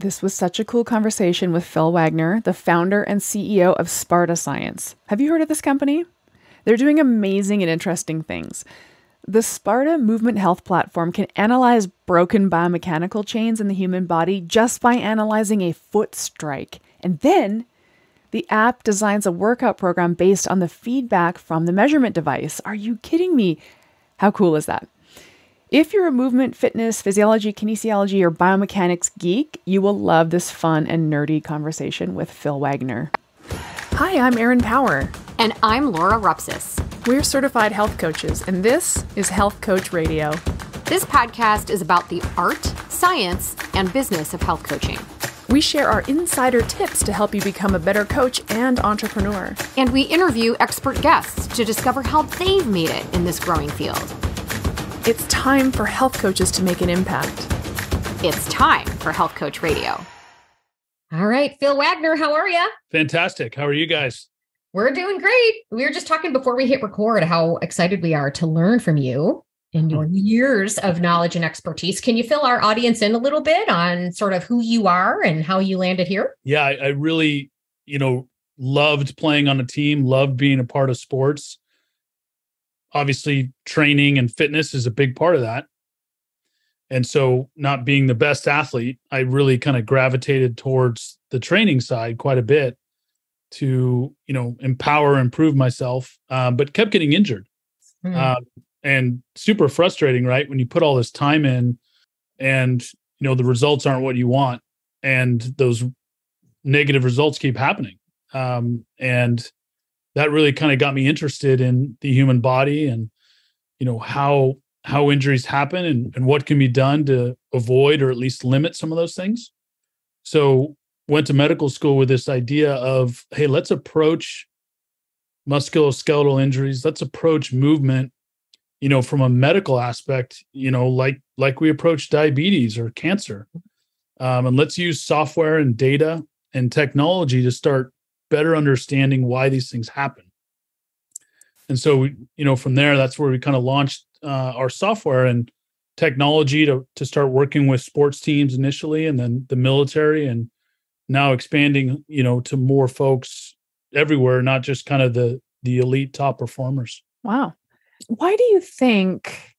This was such a cool conversation with Phil Wagner, the founder and CEO of Sparta Science. Have you heard of this company? They're doing amazing and interesting things. The Sparta Movement Health platform can analyze broken biomechanical chains in the human body just by analyzing a foot strike. And then the app designs a workout program based on the feedback from the measurement device. Are you kidding me? How cool is that? If you're a movement, fitness, physiology, kinesiology, or biomechanics geek, you will love this fun and nerdy conversation with Phil Wagner. Hi, I'm Erin Power. And I'm Laura Rupsis. We're certified health coaches, and this is Health Coach Radio. This podcast is about the art, science, and business of health coaching. We share our insider tips to help you become a better coach and entrepreneur. And we interview expert guests to discover how they've made it in this growing field. It's time for health coaches to make an impact. It's time for Health Coach Radio. All right, Phil Wagner, how are you? Fantastic. How are you guys? We're doing great. We were just talking before we hit record how excited we are to learn from you and your hmm. years of knowledge and expertise. Can you fill our audience in a little bit on sort of who you are and how you landed here? Yeah, I, I really, you know, loved playing on a team, loved being a part of sports. Obviously, training and fitness is a big part of that. And so, not being the best athlete, I really kind of gravitated towards the training side quite a bit to you know empower improve myself um, but kept getting injured mm. um, and super frustrating right when you put all this time in and you know the results aren't what you want and those negative results keep happening um, and that really kind of got me interested in the human body and you know how how injuries happen and, and what can be done to avoid or at least limit some of those things. So went to medical school with this idea of hey let's approach musculoskeletal injuries let's approach movement you know from a medical aspect you know like like we approach diabetes or cancer. Um, and let's use software and data and technology to start better understanding why these things happen and so we, you know from there that's where we kind of launched uh, our software and technology to to start working with sports teams initially and then the military and now expanding, you know, to more folks everywhere, not just kind of the the elite top performers. Wow. Why do you think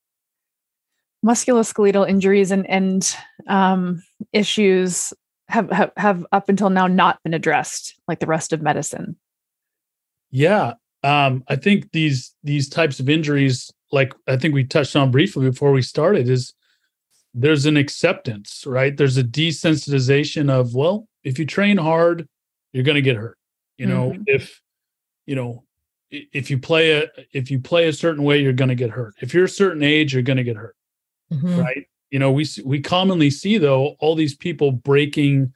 musculoskeletal injuries and and um, issues have, have have up until now not been addressed like the rest of medicine? Yeah, um, I think these these types of injuries, like I think we touched on briefly before we started, is there's an acceptance, right? There's a desensitization of well, if you train hard, you're going to get hurt. You know, mm-hmm. if you know if you play a if you play a certain way, you're going to get hurt. If you're a certain age, you're going to get hurt. Mm-hmm. Right? You know, we we commonly see though all these people breaking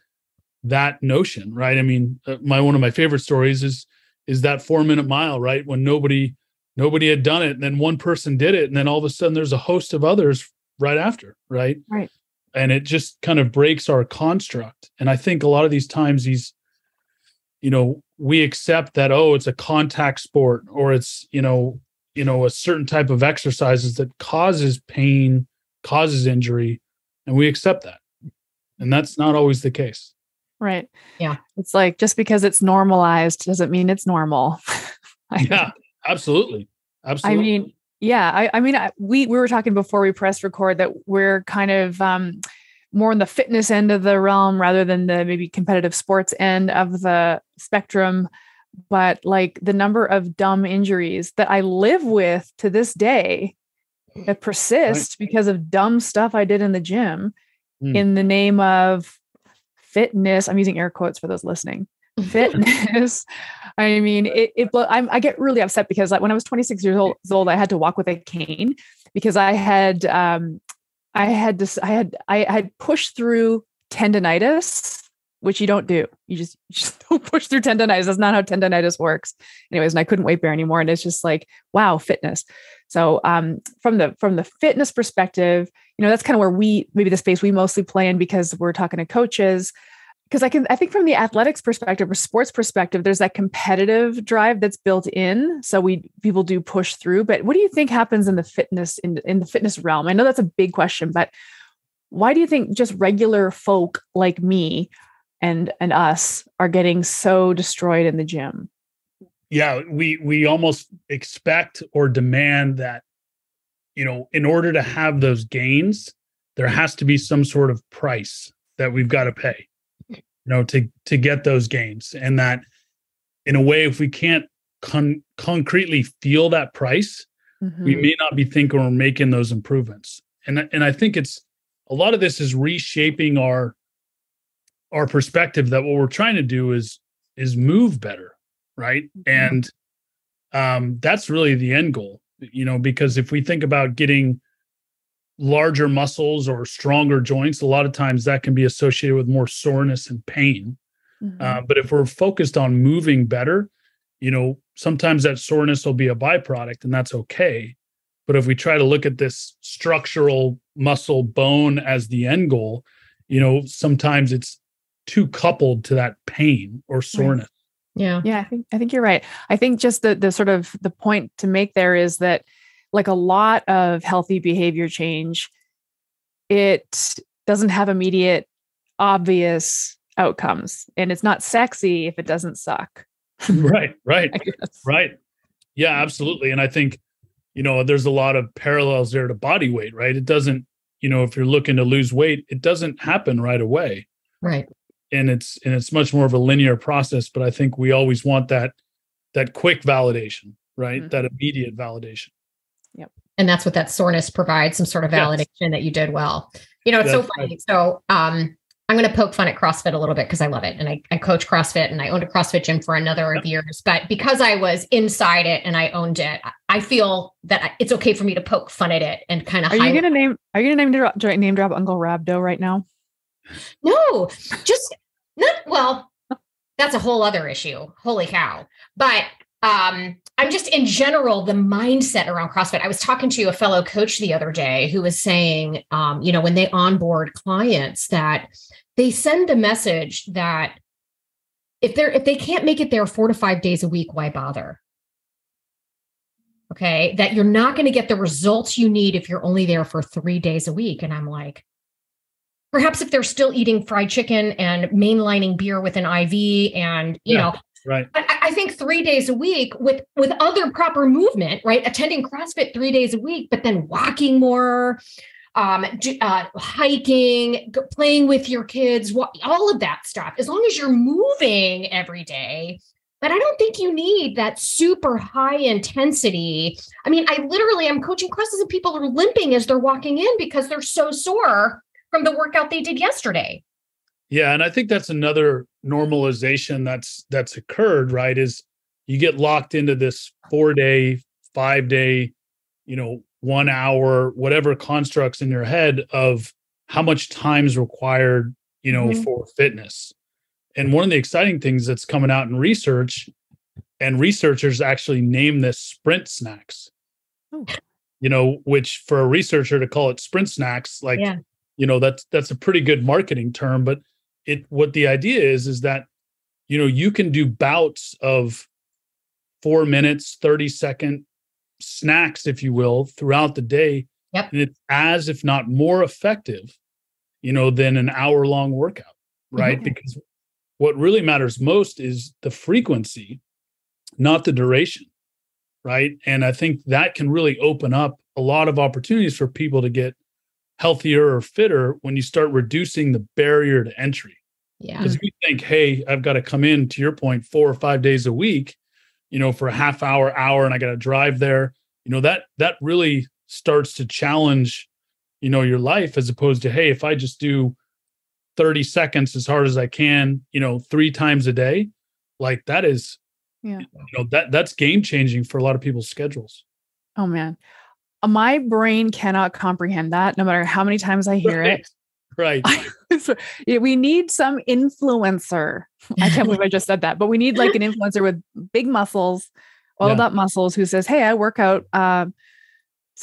that notion, right? I mean, uh, my one of my favorite stories is is that 4 minute mile, right? When nobody nobody had done it and then one person did it and then all of a sudden there's a host of others right after, right? Right and it just kind of breaks our construct and i think a lot of these times these you know we accept that oh it's a contact sport or it's you know you know a certain type of exercises that causes pain causes injury and we accept that. And that's not always the case. Right. Yeah. It's like just because it's normalized doesn't mean it's normal. Yeah absolutely. Absolutely. i mean yeah, I, I mean, I, we we were talking before we pressed record that we're kind of um, more in the fitness end of the realm rather than the maybe competitive sports end of the spectrum. But like the number of dumb injuries that I live with to this day that persist right. because of dumb stuff I did in the gym mm. in the name of fitness. I'm using air quotes for those listening. fitness. I mean, it, it I'm, i get really upset because like when I was 26 years old, old, I had to walk with a cane because I had, um, I had this, I had, I had pushed through tendonitis, which you don't do. You just, you just don't push through tendonitis. That's not how tendonitis works. Anyways, and I couldn't weight bear anymore. And it's just like, wow, fitness. So um, from the from the fitness perspective, you know, that's kind of where we maybe the space we mostly play in because we're talking to coaches because I can I think from the athletics perspective or sports perspective, there's that competitive drive that's built in. So we people do push through. But what do you think happens in the fitness in, in the fitness realm? I know that's a big question, but why do you think just regular folk like me and and us are getting so destroyed in the gym? Yeah, we we almost expect or demand that you know, in order to have those gains, there has to be some sort of price that we've got to pay you know to to get those gains. And that in a way if we can't con- concretely feel that price mm-hmm. we may not be thinking we're making those improvements. And and i think it's a lot of this is reshaping our our perspective that what we're trying to do is is move better right mm-hmm. and um that's really the end goal you know because if we think about getting larger muscles or stronger joints, a lot of times that can be associated with more soreness and pain. Mm-hmm. Uh, but if we're focused on moving better, you know, sometimes that soreness will be a byproduct and that's okay. But if we try to look at this structural muscle bone as the end goal, you know, sometimes it's too coupled to that pain or soreness. Right. Yeah. Yeah, I think I think you're right. I think just the the sort of the point to make there is that like a lot of healthy behavior change, it doesn't have immediate, obvious outcomes. And it's not sexy if it doesn't suck. right, right, right. Yeah, absolutely. And I think, you know, there's a lot of parallels there to body weight, right? It doesn't, you know, if you're looking to lose weight, it doesn't happen right away. Right. And it's and it's much more of a linear process, but I think we always want that that quick validation, right? Mm-hmm. That immediate validation. Yep. And that's what that soreness provides some sort of validation yes. that you did well. You know, it's that's so funny. Right. So, um, I'm going to poke fun at CrossFit a little bit because I love it. And I, I, coach CrossFit and I owned a CrossFit gym for another number of years. But because I was inside it and I owned it, I feel that it's okay for me to poke fun at it and kind of. Are you going to name? Are you going to name drop, name drop Uncle Rhabdo right now? No, just not. Well, that's a whole other issue. Holy cow! But um, I'm just in general the mindset around CrossFit. I was talking to a fellow coach the other day who was saying, um, you know, when they onboard clients, that they send a message that if they're if they can't make it there four to five days a week, why bother? Okay, that you're not going to get the results you need if you're only there for three days a week. And I'm like, perhaps if they're still eating fried chicken and mainlining beer with an IV and you yeah. know Right. I, I, think three days a week with with other proper movement, right? Attending CrossFit three days a week, but then walking more, um, uh, hiking, playing with your kids, all of that stuff. As long as you're moving every day, but I don't think you need that super high intensity. I mean, I literally i'm coaching classes and people are limping as they're walking in because they're so sore from the workout they did yesterday. Yeah, and I think that's another normalization that's that's occurred, right? Is you get locked into this 4-day, 5-day, you know, 1 hour, whatever constructs in your head of how much time is required, you know, mm-hmm. for fitness. And one of the exciting things that's coming out in research and researchers actually name this sprint snacks. Oh. You know, which for a researcher to call it sprint snacks like yeah. You know that's that's a pretty good marketing term but it what the idea is is that you know you can do bouts of four minutes 30 second snacks if you will throughout the day yep. and it's as if not more effective you know than an hour long workout right mm-hmm. because what really matters most is the frequency not the duration right and i think that can really open up a lot of opportunities for people to get healthier or fitter when you start reducing the barrier to entry. Yeah. Because we think, hey, I've got to come in to your point four or five days a week, you know, for a half hour, hour, and I got to drive there. You know, that that really starts to challenge, you know, your life as opposed to, hey, if I just do 30 seconds as hard as I can, you know, three times a day, like that is, yeah, you know, that that's game changing for a lot of people's schedules. Oh man my brain cannot comprehend that no matter how many times I hear right. it. Right. we need some influencer. I can't believe I just said that, but we need like an influencer with big muscles, oiled yeah. up muscles who says, Hey, I work out uh,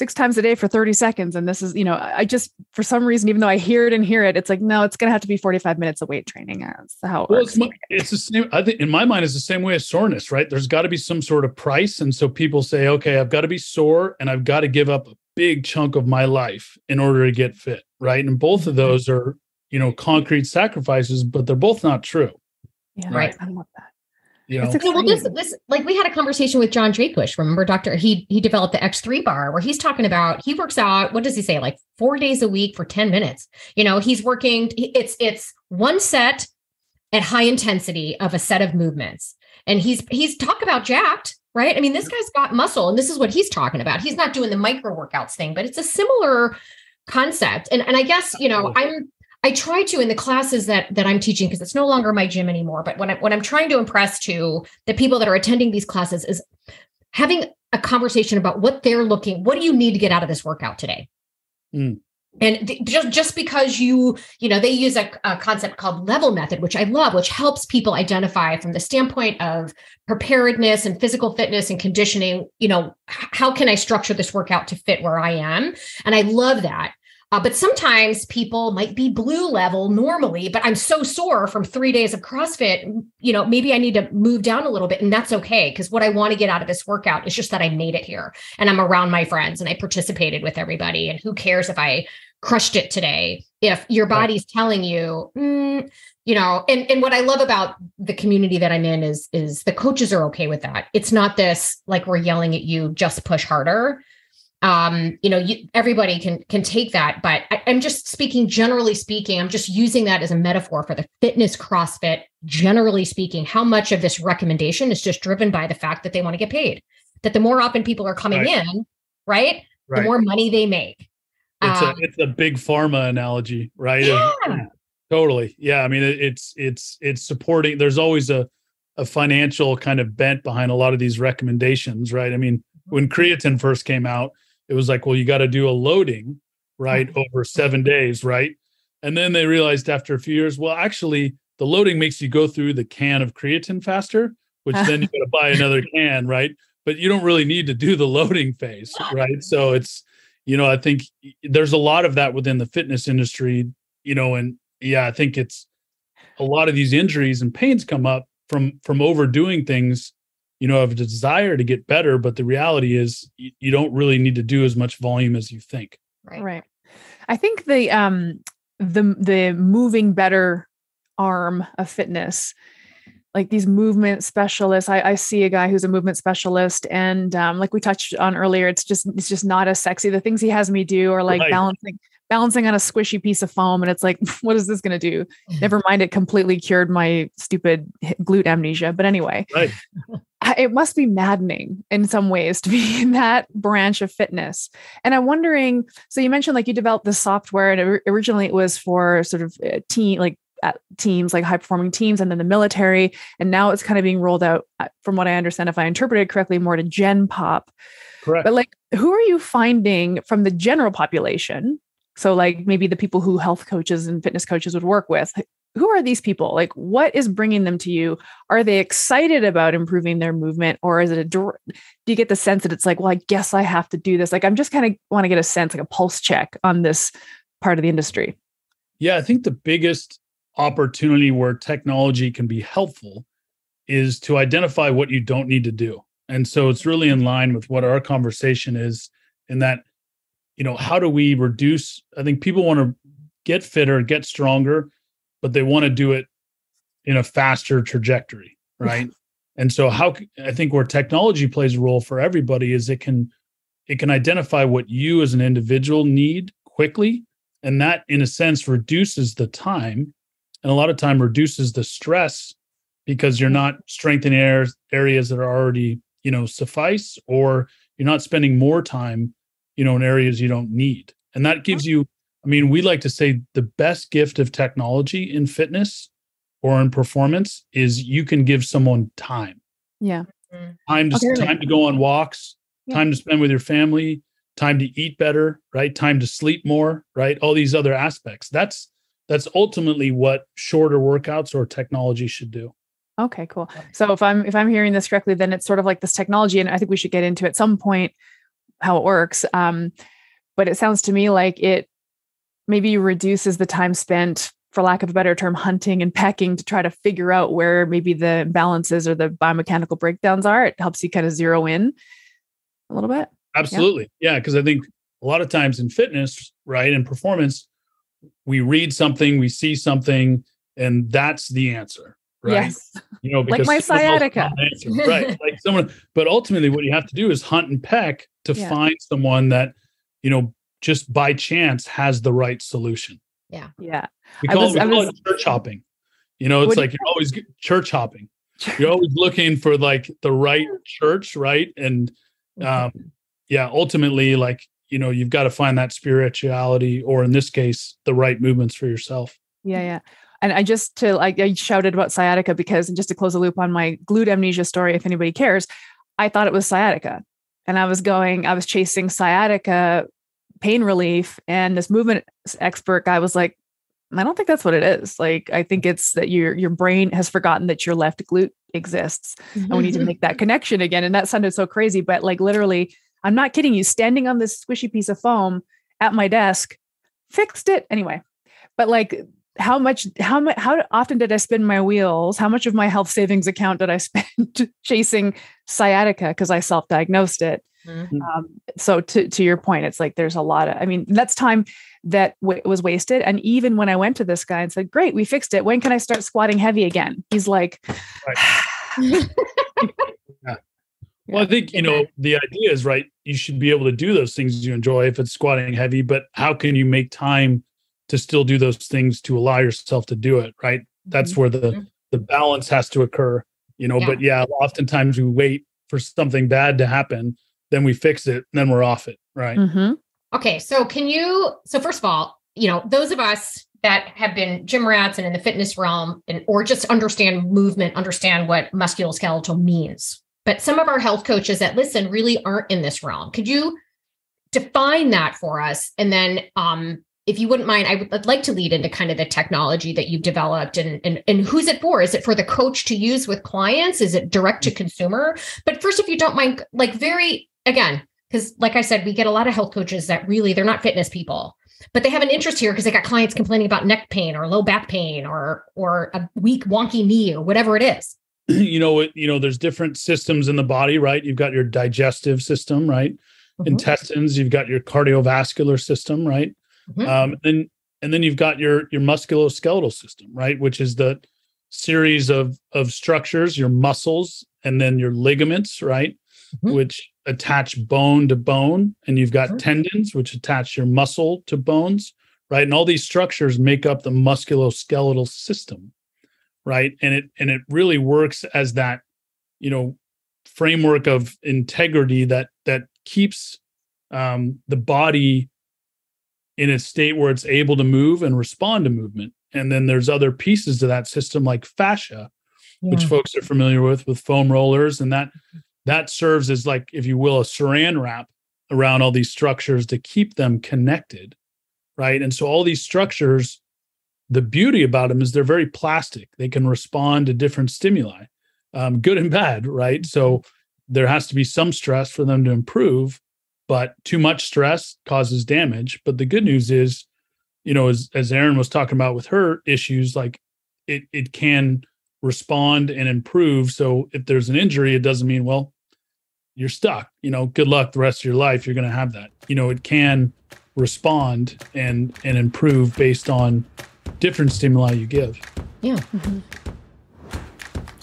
six times a day for 30 seconds. And this is, you know, I just, for some reason, even though I hear it and hear it, it's like, no, it's going to have to be 45 minutes of weight training. Uh, That's how it well, works. It's, it's, the same. I think in my mind, it's the same way as soreness, right? There's got to be some sort of price. And so people say, okay, I've got to be sore and I've got to give up a big chunk of my life in order to get fit. right? And both of mm-hmm. those are, you know, concrete sacrifices, but they're both not true. Yeah, Right. I love that. You know, Yeah, well, this this like we had a conversation with John Jaquish. Remember, Doctor? He he developed the X3 bar where he's talking about he works out. What does he say? Like four days a week for ten minutes. You know, he's working. It's it's one set at high intensity of a set of movements, and he's he's talk about jacked. Right. I mean, this guy's got muscle, and this is what he's talking about. He's not doing the micro workouts thing, but it's a similar concept. And and I guess you know I'm I try to in the classes that that I'm teaching because it's no longer my gym anymore. But when I when I'm trying to impress to the people that are attending these classes is having a conversation about what they're looking. What do you need to get out of this workout today? Mm. And th- just just because you you know they use a, a concept called level method, which I love, which helps people identify from the standpoint of preparedness and physical fitness and conditioning. You know, how can I structure this workout to fit where I am? And I love that. Uh, but sometimes people might be blue level normally, but I'm so sore from three days of CrossFit. You know, maybe I need to move down a little bit, and that's okay because what I want to get out of this workout is just that I made it here and I'm around my friends and I participated with everybody. And who cares if I crushed it today? If your body's telling you, mm, you know, and and what I love about the community that I'm in is is the coaches are okay with that. It's not this like we're yelling at you, just push harder um you know you, everybody can can take that but I, i'm just speaking generally speaking i'm just using that as a metaphor for the fitness crossfit generally speaking how much of this recommendation is just driven by the fact that they want to get paid that the more often people are coming Right. in right, the more money they make it's Um, a it's a big pharma analogy, right? Of- Yeah. totally. Yeah. I mean, it, it's it's it's supporting. There's always a a financial kind of bent behind a lot of these recommendations, right? I mean, when creatine first came out, it was like, well, you got to do a loading, right, mm-hmm. over seven days, right? And then they realized after a few years, well, actually, the loading makes you go through the can of creatine faster, which then you got to buy another can, right? But you don't really need to do the loading phase, right? So it's, you know, I think there's a lot of that within the fitness industry, you know, and yeah, I think it's a lot of these injuries and pains come up from from overdoing things you know have a desire to get better but the reality is you, you don't really need to do as much volume as you think right Right. I think the um the the moving better arm of fitness, like these movement specialists. I, I see a guy who's a movement specialist, and um, like we touched on earlier, it's just it's just not as sexy. The things he has me do are like Right. balancing balancing on a squishy piece of foam, and it's like, what is this going to do? Never mind, it completely cured my stupid h- glute amnesia. But anyway, right I- it must be maddening in some ways to be in that branch of fitness. And I'm wondering, so you mentioned like you developed the software and originally it was for sort of uh, team, like teams, like high performing teams and then the military. And now it's kind of being rolled out uh, from what I understand, if I interpreted correctly, more to Gen Pop. correct But like, who are you finding from the general population? So like maybe the people who health coaches and fitness coaches would work with. Who are these people? Like, what is bringing them to you? Are they excited about improving their movement, or is it a? Do you get the sense that it's like, well, I guess I have to do this? Like, I'm just kind of want to get a sense, like a pulse check on this part of the industry. yeah i think the biggest opportunity where technology can be helpful is to identify what you don't need to do and so it's really in line with what our conversation is in that you know how do we reduce i think people want to get fitter get stronger but they want to do it in a faster trajectory right? And so how I think where technology plays a role for everybody is it can it can identify what you as an individual need quickly and that in a sense reduces the time and a lot of time reduces the stress because you're not strengthening areas areas that are already you know suffice or you're not spending more time you know in areas you don't need. And that gives you i mean we like to say the best gift of technology in fitness or in performance is you can give someone time Yeah. time to Okay. time to go on walks Yeah. time to spend with your family time to eat better right time to sleep more right all these other aspects that's that's ultimately what shorter workouts or technology should do Okay, cool. So if I'm if I'm hearing this correctly, then it's sort of like this technology, and I think we should get into at some point how it works. Um, but it sounds to me like it maybe reduces the time spent, for lack of a better term, hunting and pecking to try to figure out where maybe the imbalances or the biomechanical breakdowns are. It helps you kind of zero in a little bit. absolutely yeah because i think a lot of times in fitness right and performance we read something, we see something, and that's the answer. Right. Yes. You know, like my sciatica. right. Like someone, but ultimately what you have to do is hunt and peck to Yeah. find someone that, you know, just by chance has the right solution. Yeah. We I was- it, we I call was- it church hopping. You know, it's like you're always church hopping. You're always looking for like the right church, right? And um, yeah, ultimately, like you know, you've got to find that spirituality, or in this case, the right movements for yourself. Yeah, yeah. And I just to like I shouted about sciatica because and just to close the loop on my glute amnesia story, if anybody cares, I thought it was sciatica. And I was going, I was chasing sciatica pain relief. And this movement expert guy was like, I don't think that's what it is. Like, I think it's that your your brain has forgotten that your left glute exists. And we need to make that connection again. And that sounded so crazy, but like literally, I'm not kidding you, standing on this squishy piece of foam at my desk, fixed it anyway. But like how much how much how often did I spin my wheels? How much of my health savings account did I spend chasing sciatica because I self-diagnosed it? Mhm. Um, so to to your point, it's like there's a lot of I mean that's time that w- was wasted. And even when I went to this guy and said, "Great, we fixed it. When can I start squatting heavy again?" He's like, Well, I think you know the idea is right. You should be able to do those things you enjoy if it's squatting heavy, but how can you make time to still do those things to allow yourself to do it? Right. That's where the Mhm. the balance has to occur. You know, Yeah. but yeah, oftentimes we wait for something bad to happen, then we fix it, and then we're off it. Right. Mhm. Okay, so can you? So first of all, you know, those of us that have been gym rats and in the fitness realm, and or just understand movement, understand what musculoskeletal means. But some of our health coaches that listen really aren't in this realm. Could you define that for us? And then, um, if you wouldn't mind, I would I'd like to lead into kind of the technology that you've developed and, and and who's it for? Is it for the coach to use with clients? Is it direct to consumer? But first, if you don't mind, like very again, because like i said we get a lot of health coaches that really they're not fitness people but they have an interest here because they got clients complaining about neck pain or low back pain or or a weak wonky knee or whatever it is you know it you know there's different systems in the body right you've got your digestive system right Mhm. intestines you've got your cardiovascular system right Mhm. um and then and then you've got your your musculoskeletal system right which is the series of of structures your muscles and then your ligaments right Mhm. which attach bone to bone and you've got Mhm. tendons which attach your muscle to bones right and all these structures make up the musculoskeletal system right and it and it really works as that you know framework of integrity that that keeps um, the body in a state where it's able to move and respond to movement. And then there's other pieces to that system like fascia which folks are familiar with with foam rollers. And that that serves as like if you will a saran wrap around all these structures to keep them connected right? And so all these structures the beauty about them is they're very plastic. They can respond to different stimuli um, good and bad right? So there has to be some stress for them to improve but too much stress causes damage. But the good news is you know as as Erin was talking about with her issues like it it can respond and improve. So if there's an injury it doesn't mean well you're stuck you know good luck the rest of your life you're going to have that. You know it can respond and and improve based on different stimuli you give. Yeah. Mm-hmm.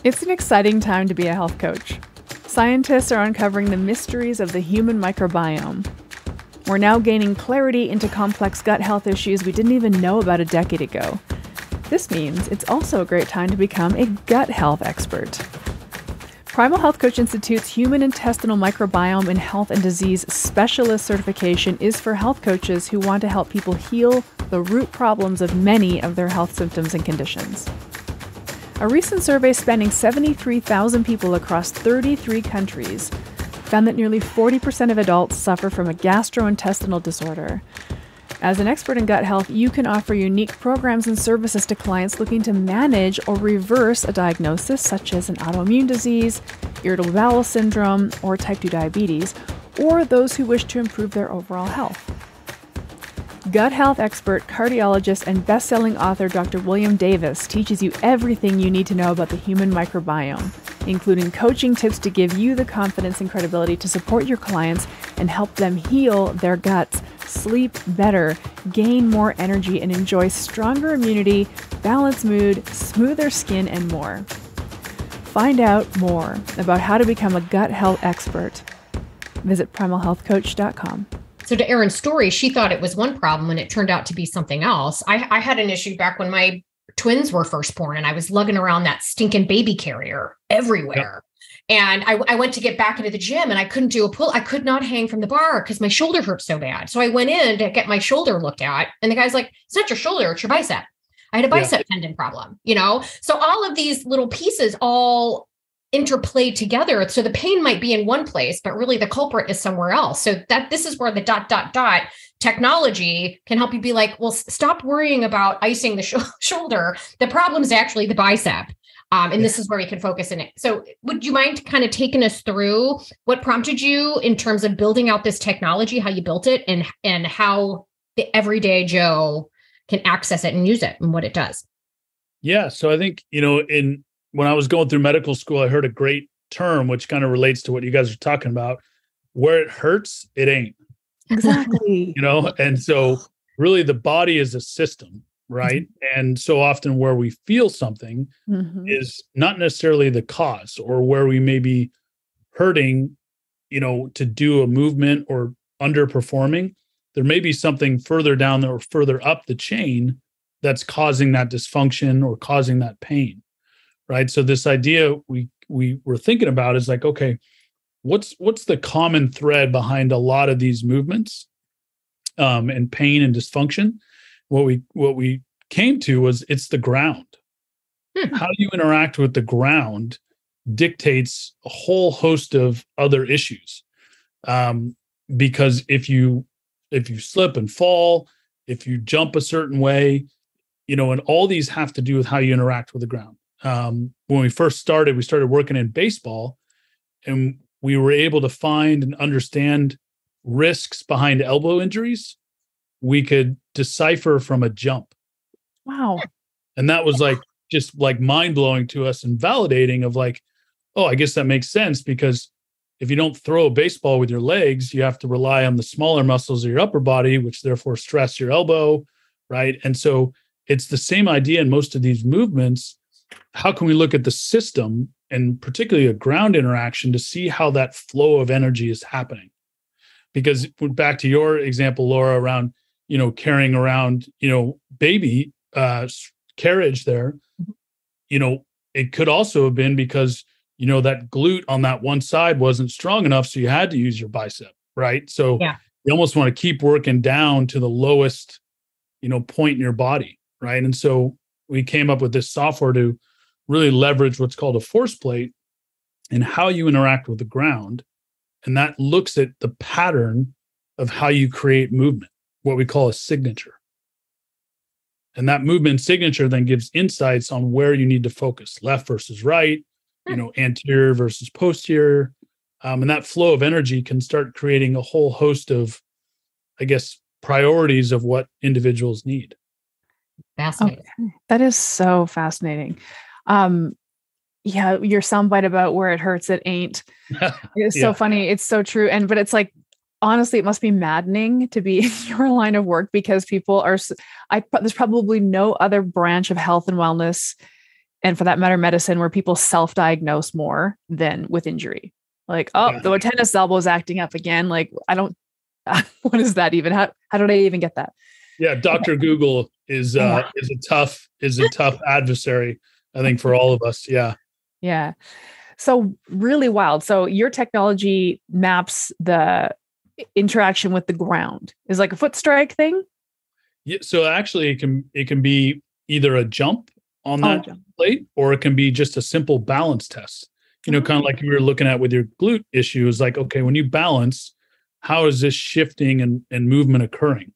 It's an exciting time to be a health coach. Scientists are uncovering the mysteries of the human microbiome. We're now gaining clarity into complex gut health issues we didn't even know about a decade ago. This means it's also a great time to become a gut health expert. Primal Health Coach Institute's Human Intestinal Microbiome and Health and Disease Specialist certification is for health coaches who want to help people heal the root problems of many of their health symptoms and conditions. A recent survey spanning 73,000 people across 33 countries found that nearly 40% of adults suffer from a gastrointestinal disorder. As an expert in gut health, you can offer unique programs and services to clients looking to manage or reverse a diagnosis such as an autoimmune disease, irritable bowel syndrome, or type 2 diabetes, or those who wish to improve their overall health. Gut health expert, cardiologist, and best-selling author Dr. William Davis teaches you everything you need to know about the human microbiome. including coaching tips to give you the confidence and credibility to support your clients and help them heal their guts, sleep better, gain more energy, and enjoy stronger immunity, balanced mood, smoother skin, and more. Find out more about how to become a gut health expert. Visit primalhealthcoach.com. So to Erin's story, she thought it was one problem and it turned out to be something else. I, I had an issue back when my twins were first born and I was lugging around that stinking baby carrier everywhere. Yep. And I, I, went to get back into the gym and I couldn't do a pull. I could not hang from the bar because my shoulder hurt so bad. So I went in to get my shoulder looked at. And the guy's like, it's not your shoulder, it's your bicep. I had a bicep yeah. tendon problem, you know? So all of these little pieces all interplay together. So the pain might be in one place, but really the culprit is somewhere else. So that this is where the dot, dot, dot technology can help you be like, well, stop worrying about icing the sh- shoulder. The problem is actually the bicep. Um, and yeah. this is where we can focus in it. So, would you mind kind of taking us through what prompted you in terms of building out this technology, how you built it, and and how the everyday Joe can access it and use it, and what it does? Yeah. So I think you know, in when I was going through medical school, I heard a great term which kind of relates to what you guys are talking about. Where it hurts, it ain't. Exactly. you know, and so really the body is a system, right? Mm-hmm. And so often where we feel something mm-hmm. is not necessarily the cause or where we may be hurting, you know, to do a movement or underperforming. There may be something further down or further up the chain that's causing that dysfunction or causing that pain. Right. So this idea we we were thinking about is like, okay, what's what's the common thread behind a lot of these movements um, and pain and dysfunction? What we what we came to was it's the ground. Hmm. How you interact with the ground dictates a whole host of other issues. Um, because if you if you slip and fall, if you jump a certain way, you know, and all these have to do with how you interact with the ground. Um, when we first started, we started working in baseball, and we were able to find and understand risks behind elbow injuries, we could decipher from a jump. Wow. And that was like just like mind blowing to us and validating of like, oh, I guess that makes sense because if you don't throw a baseball with your legs, you have to rely on the smaller muscles of your upper body, which therefore stress your elbow. Right. And so it's the same idea in most of these movements. How can we look at the system and particularly a ground interaction to see how that flow of energy is happening because back to your example laura around you know carrying around you know baby uh carriage there mm-hmm. you know it could also have been because you know that glute on that one side wasn't strong enough so you had to use your bicep right so yeah. you almost want to keep working down to the lowest you know point in your body right and so we came up with this software to really leverage what's called a force plate and how you interact with the ground. And that looks at the pattern of how you create movement, what we call a signature. And that movement signature then gives insights on where you need to focus left versus right, you know, anterior versus posterior. Um, and that flow of energy can start creating a whole host of, I guess, priorities of what individuals need. Fascinating. Okay. That is so fascinating. Um, yeah, your soundbite about where it hurts, it ain't. It's yeah. so funny. It's so true. And but it's like honestly, it must be maddening to be in your line of work because people are. I there's probably no other branch of health and wellness, and for that matter, medicine, where people self-diagnose more than with injury. Like, oh, yeah. the tennis elbow is acting up again. Like, I don't. what is that even? How how did I even get that? Yeah, Doctor Google is uh, is a tough is a tough adversary I think for all of us. Yeah. Yeah. So really wild. So your technology maps the interaction with the ground is like a foot strike thing. Yeah. So actually it can it can be either a jump on oh, that oh, plate or it can be just a simple balance test. You know, oh. kind of like you were looking at with your glute issue is like, okay, when you balance, how is this shifting and, and movement occurring?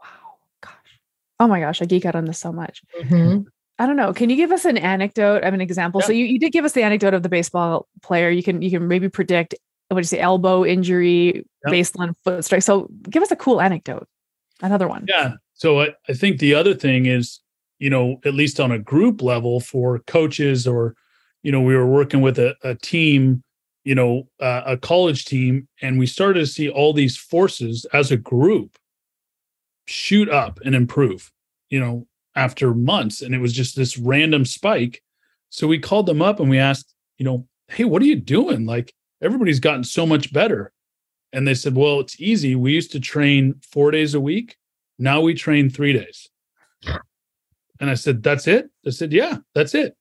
Wow. Gosh. Oh my gosh, I geek out on this so much. Mm-hmm. I don't know. Can you give us an anecdote of an example? Yeah. So you, you did give us the anecdote of the baseball player. You can you can maybe predict what do you say elbow injury, yep. baseline foot strike. So give us a cool anecdote. Another one. Yeah. So I, I think the other thing is, you know, at least on a group level for coaches or you know, we were working with a, a team, you know, uh, a college team, and we started to see all these forces as a group shoot up and improve, you know, after months. And it was just this random spike. So we called them up and we asked, you know, hey, what are you doing? Like everybody's gotten so much better. And they said, well, it's easy. We used to train four days a week. Now we train three days. And I said, that's it? They said, yeah, that's it.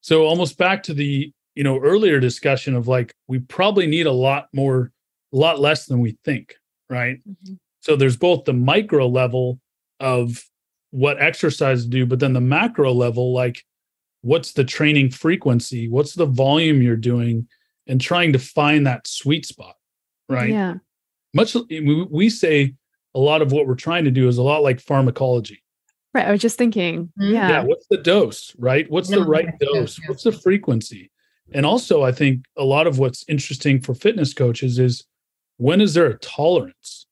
So almost back to the, you know, earlier discussion of like, we probably need a lot more, a lot less than we think. Right. Mm-hmm. So there's both the micro level of what exercise do, but then the macro level, like what's the training frequency? What's the volume you're doing? And trying to find that sweet spot. Right. Yeah. Much we say a lot of what we're trying to do is a lot like pharmacology. Right. I was just thinking, mm-hmm. yeah. Yeah. What's the dose, right? What's no, the right dose? Yeah. What's the frequency? And also, I think a lot of what's interesting for fitness coaches is when is there a tolerance?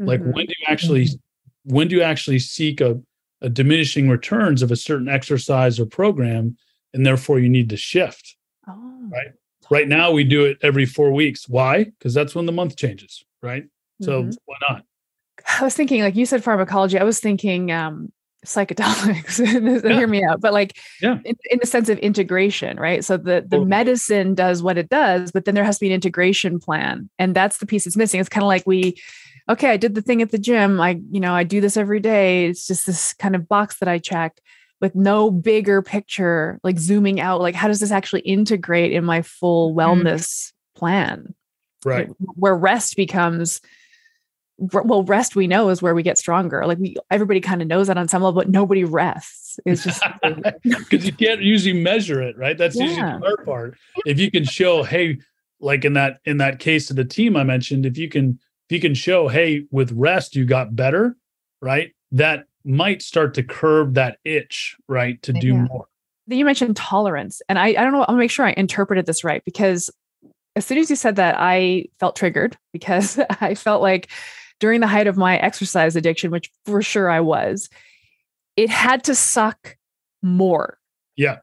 Mm-hmm. Like when do you actually mm-hmm. when do you actually seek a, a diminishing returns of a certain exercise or program, and therefore you need to shift. Oh. Right. Right now we do it every four weeks. Why? Because that's when the month changes, right? So mm-hmm. why not? I was thinking, like you said, pharmacology. I was thinking um, psychedelics. yeah. Hear me out, but like, yeah. in, in, the sense of integration, right? So the the medicine does what it does, but then there has to be an integration plan, and that's the piece that's missing. It's kind of like we, okay, I did the thing at the gym. I, you know, I do this every day. It's just this kind of box that I check with no bigger picture, like zooming out. Like, how does this actually integrate in my full mm-hmm. wellness mm-hmm. plan? Right, where rest becomes well rest we know is where we get stronger like we everybody kind of knows that on some level but nobody rests it's just because you can't usually measure it right that's yeah. usually the hard part if you can show hey like in that in that case of the team i mentioned if you can if you can show hey with rest you got better right that might start to curb that itch right to do yeah. more you mentioned tolerance and i i don't know i'll make sure i interpreted this right because as soon as you said that i felt triggered because i felt like during the height of my exercise addiction, which for sure I was, it had to suck more. Yeah.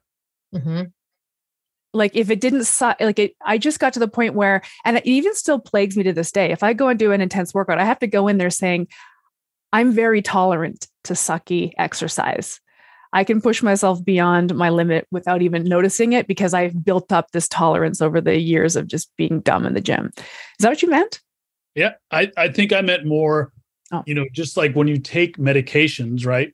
Mm-hmm. Like if it didn't suck, like it, I just got to the point where, and it even still plagues me to this day. If I go and do an intense workout, I have to go in there saying, I'm very tolerant to sucky exercise. I can push myself beyond my limit without even noticing it because I've built up this tolerance over the years of just being dumb in the gym. Is that what you meant? Yeah, I, I think I meant more, oh. you know, just like when you take medications, right?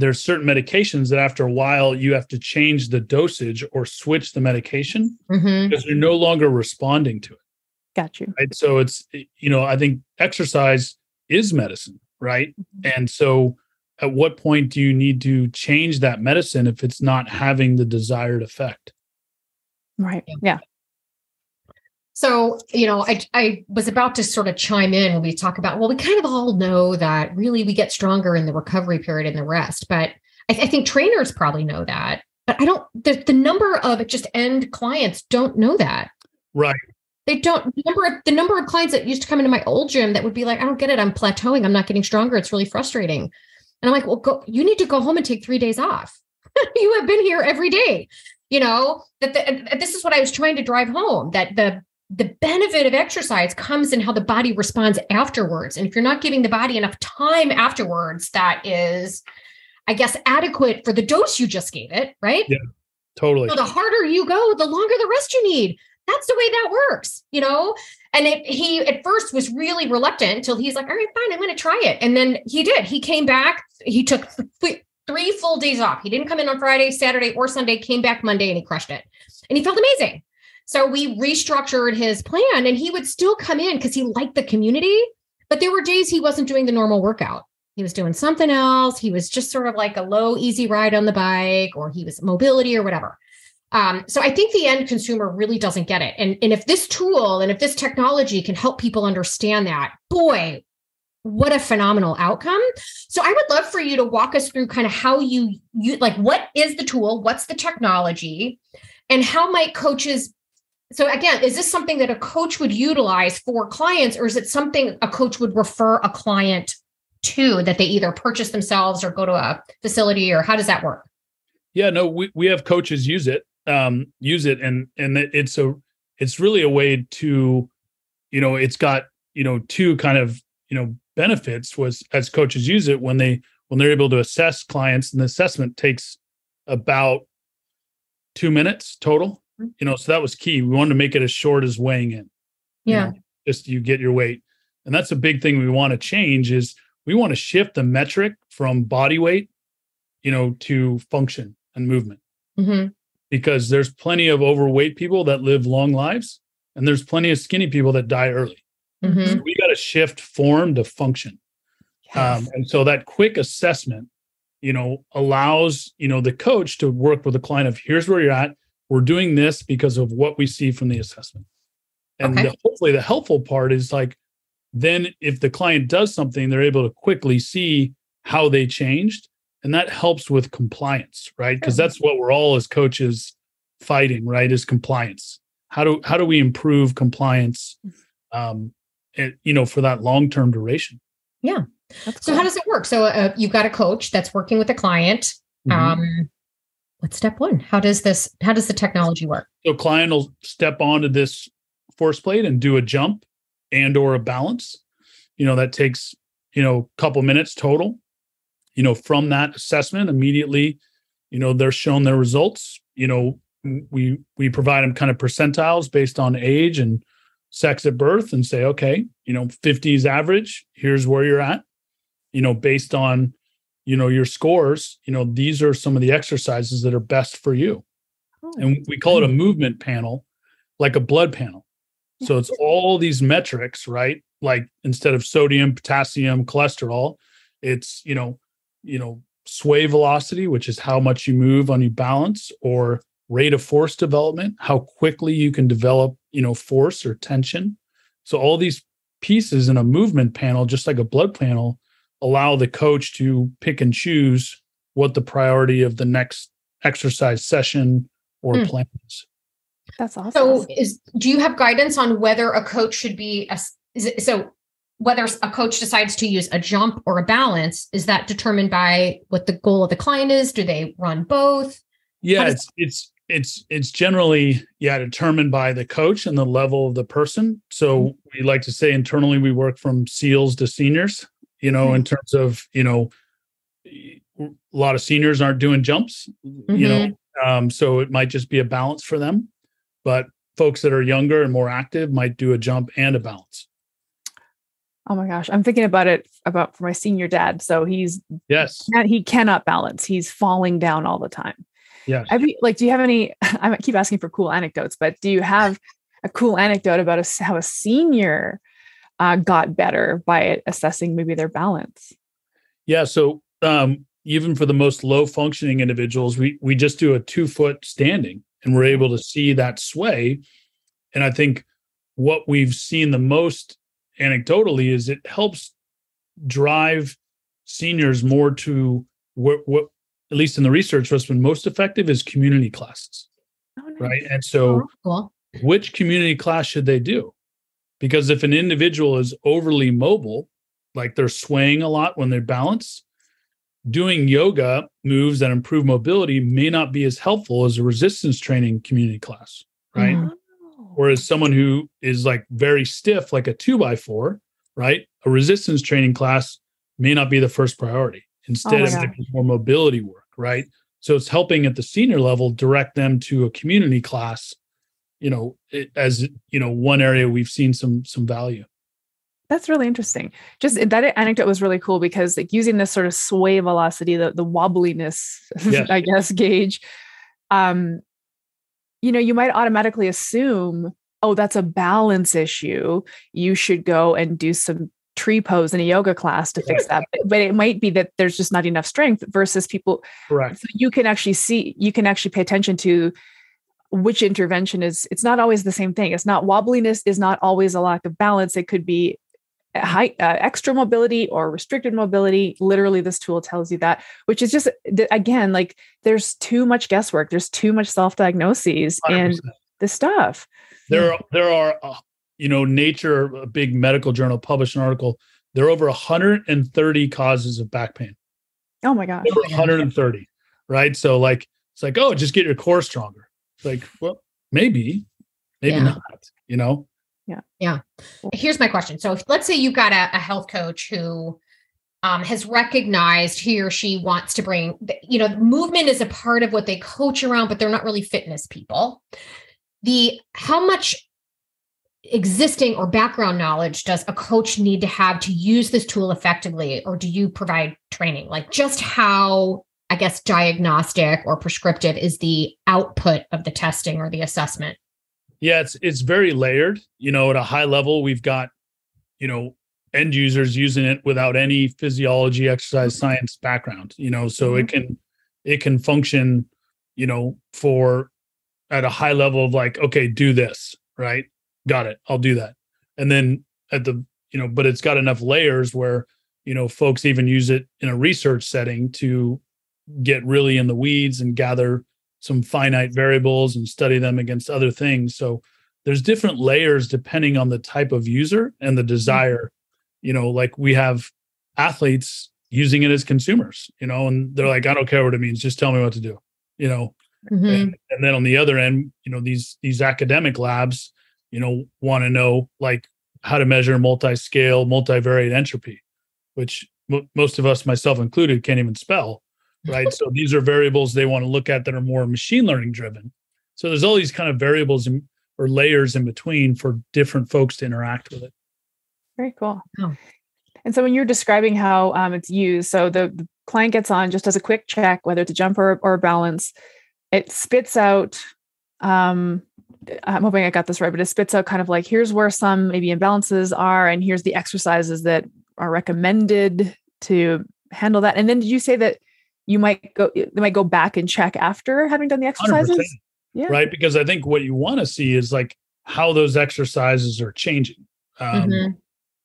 There's certain medications that after a while you have to change the dosage or switch the medication mm-hmm. because you're no longer responding to it. Got you. Right. So it's, you know, I think exercise is medicine, right? Mm-hmm. And so at what point do you need to change that medicine if it's not having the desired effect? Right. Yeah. So, you know, I, I was about to sort of chime in when we talk about, well, we kind of all know that really we get stronger in the recovery period and the rest. But I, th- I think trainers probably know that. But I don't, the, the number of just end clients don't know that. Right. They don't the number of the number of clients that used to come into my old gym that would be like, I don't get it. I'm plateauing. I'm not getting stronger. It's really frustrating. And I'm like, well, go, you need to go home and take three days off. you have been here every day. You know, that the, this is what I was trying to drive home that the the benefit of exercise comes in how the body responds afterwards. And if you're not giving the body enough time afterwards, that is, I guess, adequate for the dose you just gave it, right? Yeah, totally. So the harder you go, the longer the rest you need. That's the way that works, you know? And it, he at first was really reluctant until he's like, all right, fine, I'm going to try it. And then he did. He came back. He took th- three full days off. He didn't come in on Friday, Saturday, or Sunday, came back Monday, and he crushed it. And he felt amazing. So we restructured his plan and he would still come in because he liked the community. But there were days he wasn't doing the normal workout. He was doing something else. He was just sort of like a low, easy ride on the bike, or he was mobility or whatever. Um, so I think the end consumer really doesn't get it. And, and if this tool and if this technology can help people understand that, boy, what a phenomenal outcome. So I would love for you to walk us through kind of how you you like what is the tool, what's the technology, and how might coaches so again is this something that a coach would utilize for clients or is it something a coach would refer a client to that they either purchase themselves or go to a facility or how does that work yeah no we, we have coaches use it um, use it, and and it's a it's really a way to, you know, it's got you know two kind of you know benefits was as coaches use it when they when they're able to assess clients, and the assessment takes about two minutes total. Mm-hmm. You know, so that was key. We wanted to make it as short as weighing in. you Yeah. know, just you get your weight, and that's a big thing we want to change. Is we want to shift the metric from body weight, you know, to function and movement hmm because there's plenty of overweight people that live long lives and there's plenty of skinny people that die early. hmm So we got to shift form to function. Um, and so that quick assessment, you know, allows, you know, the coach to work with the client of here's where you're at. We're doing this because of what we see from the assessment. And Okay. the, hopefully the helpful part is like, then if the client does something, they're able to quickly see how they changed. And that helps with compliance, right? Because that's what we're all as coaches fighting, right? Is compliance. How do how do we improve compliance um and, you know for that long-term duration? That's So cool. how does it work? So uh, you've got a coach that's working with a client. Mhm. Um, what's step one? How does this? How does the technology work? So client will step onto this force plate and do a jump and or a balance. You know, that takes, you know, a couple minutes total. You know, from that assessment immediately, you know, they're shown their results. You know, we we provide them kind of percentiles based on age and sex at birth and say, okay, you know, 50 is average, here's where you're at. You know, based on, you know, your scores, you know, these are some of the exercises that are best for you. Oh, and we call it a mm. movement panel like a blood panel. So it's all these metrics right? Like instead of sodium potassium cholesterol it's you know you know sway velocity which is how much you move on your balance or rate of force development how quickly you can develop you know force or tension. So all these pieces in a movement panel just like a blood panel allow the coach to pick and choose what the priority of the next exercise session or Hmm. plan is. That's awesome. So is do you have guidance on whether a coach should be a, s- is it, so whether a coach decides to use a jump or a balance is that determined by what the goal of the client is? Do they run both? Yeah, does- it's it's it's it's generally yeah determined by the coach and the level of the person. So we like to say internally we work from SEALs to seniors. You know, in terms of you know, a lot of seniors aren't doing jumps. You know, um, so it might just be a balance for them. But folks that are younger and more active might do a jump and a balance. oh my gosh, I'm thinking about it about for my senior dad. So he's Yes. he cannot balance. He's falling down all the time. Yeah. Be, like, do you have any? I might keep asking for cool anecdotes, but do you have a cool anecdote about a how a senior uh, got better by assessing maybe their balance? Yeah. So um, even for the most low functioning individuals, we we just do a two foot standing, and we're able to see that sway. And I think what we've seen the most anecdotally is it helps drive seniors more to what what at least in the research what's been most effective is community classes, Oh, nice. right? And so Oh, cool. which community class should they do? Because if an individual is overly mobile, like they're swaying a lot when they balance, doing yoga moves that improve mobility may not be as helpful as a resistance training community class, right? Mhm. Oh. Whereas someone who is like very stiff, like a two by four, right? A resistance training class may not be the first priority. Instead, my it's like more mobility work, right? So it's helping at the senior level direct them to a community class, you know, it, as you know, one area we've seen some some value. That's really interesting. Just that anecdote was really cool because like using this sort of sway velocity, the the wobbliness. I guess, gauge. Um, you know, you might automatically assume, oh, that's a balance issue. You should go and do some tree pose in a yoga class to fix that. But- But it might be that there's just not enough strength versus people. right So you can actually see, you can actually pay attention to which intervention is. It's not always the same thing. It's not wobbliness is not always a lack of balance. It could be high uh, extra mobility or restricted mobility literally this tool tells you that which is just again like there's too much guesswork there's too much self-diagnoses and 100%. this stuff there are there are uh, you know nature a big medical journal published an article there are over 130 causes of back pain oh my gosh over 130 right so like it's like oh just get your core stronger like, well, maybe, maybe Yeah. not, you know? Yeah. Yeah. Here's my question. So if, let's say you've got a, a health coach who um, has recognized he or she wants to bring, you know, movement is a part of what they coach around, but they're not really fitness people. The how much existing or background knowledge does a coach need to have to use this tool effectively, or do you provide training? Like just how, I guess, diagnostic or prescriptive is the output of the testing or the assessment? Yeah, it's it's very layered. You know, at a high level, we've got, you know, end users using it without any physiology, exercise mm-hmm. science background. You know, so it mm-hmm. can it can function, you know, for at a high level of like, okay, do this, right? Got it. I'll do that. And then at the, you know, but it's got enough layers where, you know, folks even use it in a research setting to get really in the weeds and gather some finite variables and study them against other things. So there's different layers depending on the type of user and the desire. You know, like we have athletes using it as consumers, you know, and they're like, I don't care what it means, just tell me what to do, you know. Mhm. And, and then on the other end, you know, these these academic labs, you know, want to know like how to measure multi-scale, multivariate entropy, which mo most of us, myself included, can't even spell right? so these are variables they want to look at that are more machine learning driven. So there's all these kind of variables in, or layers in between for different folks to interact with it. Very cool. Oh. And so when you're describing how um, it's used, so the, the client gets on, just does a quick check, whether it's a jump or, or a balance, it spits out. Um, I'm hoping I got this right, but it spits out kind of like here's where some maybe imbalances are, and here's the exercises that are recommended to handle that. And then did you say that you might go, they might go back and check after having done the 100%, exercises? Yeah. right? Because I think what you want to see is like how those exercises are changing. Um, Mhm.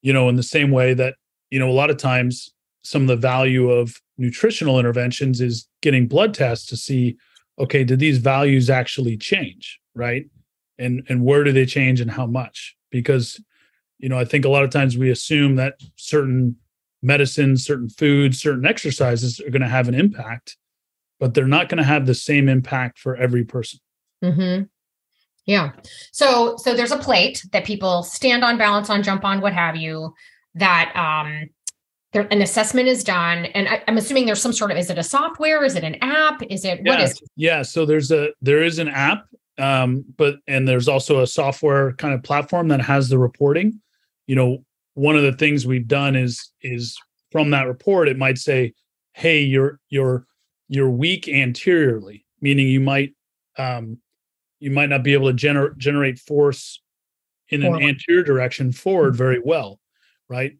You know, in the same way that, you know, a lot of times some of the value of nutritional interventions is getting blood tests to see, okay, did these values actually change? Right. And and where do they change and how much? Because, you know, I think a lot of times we assume that certain medicines, certain foods, certain exercises are going to have an impact, but they're not going to have the same impact for every person. hmm Yeah. So so there's a plate that people stand on, balance on, jump on, what have you. That um, there an assessment is done, and I, I'm assuming there's some sort of is it a software? Is it an app? Is it what yeah, is? yeah. So there's a there is an app, um, but and there's also a software kind of platform that has the reporting. You know, one of the things we've done is is from that report, it might say, "Hey, you're you're you're weak anteriorly," meaning you might um, you might not be able to gener- generate force in an Forward. anterior direction forward very well, right?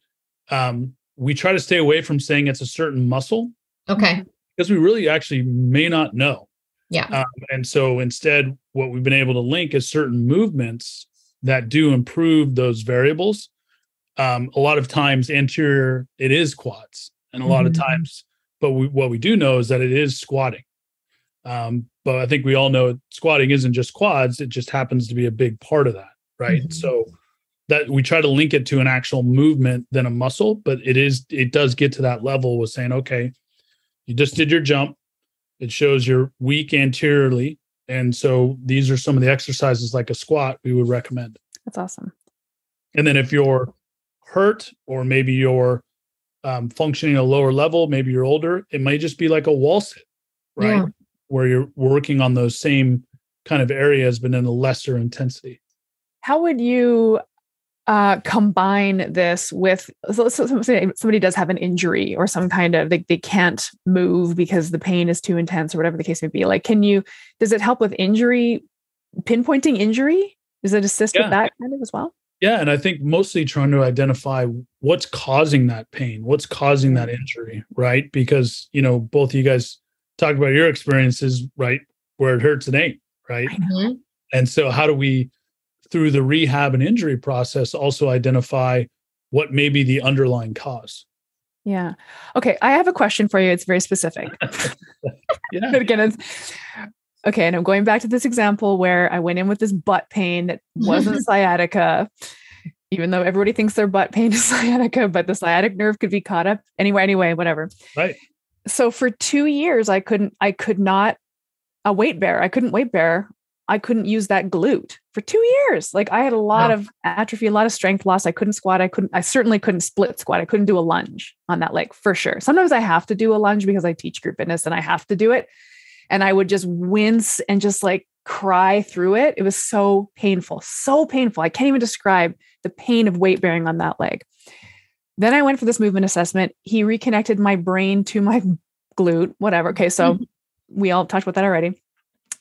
Um, we try to stay away from saying it's a certain muscle Okay. because we really actually may not know. Yeah. Um, and so instead, what we've been able to link is certain movements that do improve those variables. Um, a lot of times, anterior, it is quads, and a lot of Mhm. times, but we, what we do know is that it is squatting. Um, but I think we all know squatting isn't just quads; it just happens to be a big part of that, right? Mhm. So that we try to link it to an actual movement than a muscle, but it is it does get to that level with saying, okay, you just did your jump. It shows you're weak anteriorly. And so these are some of the exercises like a squat we would recommend. That's awesome. And then if you're hurt or maybe you're um, functioning at a lower level, maybe you're older, it might just be like a wall sit, right? Yeah. Where you're working on those same kind of areas, but in a lesser intensity. how would you uh, combine this with so, so somebody, somebody does have an injury or some kind of they, they can't move because the pain is too intense or whatever the case may be like can you does it help with injury pinpointing injury does it assist Yeah. with that kind of as well Yeah. And I think mostly trying to identify what's causing that pain, what's causing that injury, right? Because, you know, both of you guys talk about your experiences, right? Where it hurts, and ain't, right? Mhm. And so, how do we, through the rehab and injury process, also identify what may be the underlying cause? yeah okay i have a question for you it's very specific Yeah. but again it's okay and i'm going back to this example where i went in with this butt pain that wasn't sciatica even though everybody thinks their butt pain is sciatica but the sciatic nerve could be caught up anyway anyway whatever Right. so for two years i couldn't i could not a weight bear i couldn't weight bear I couldn't use that glute for two years. Like I had a lot wow. of atrophy, a lot of strength loss. I couldn't squat. I couldn't, I certainly couldn't split squat. I couldn't do a lunge on that leg for sure. Sometimes I have to do a lunge because I teach group fitness and I have to do it. And I would just wince and just like cry through it. It was so painful, so painful. I can't even describe the pain of weight bearing on that leg. Then I went for this movement assessment. He reconnected my brain to my glute, whatever. Okay. So mm-hmm. we all talked about that already.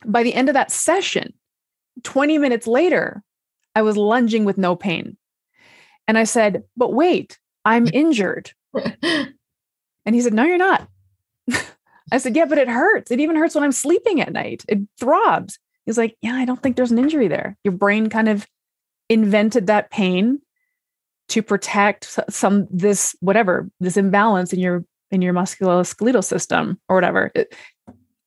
By the end of that session, 20 minutes later, I was lunging with no pain. And I said, But wait, I'm injured. and he said, No, you're not. I said, Yeah, but it hurts. It even hurts when I'm sleeping at night. It throbs. He's like, Yeah, I don't think there's an injury there. Your brain kind of invented that pain to protect some this whatever this imbalance in your in your musculoskeletal system or whatever.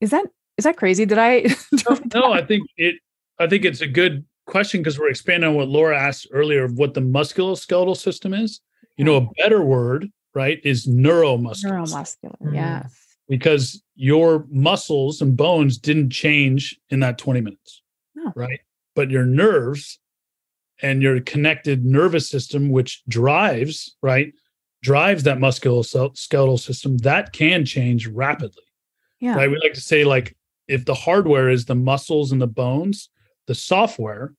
Is that is that crazy? Did I? no, no, I think it. I think it's a good question because we're expanding on what Laura asked earlier of what the musculoskeletal system is. You know, a better word, right, is neuromuscular. Neuromuscular, mm. yes. Because your muscles and bones didn't change in that 20 minutes, no. right? But your nerves and your connected nervous system, which drives, right, drives that musculoskeletal system, that can change rapidly. Yeah. Right. We like to say, like, if the hardware is the muscles and the bones, the software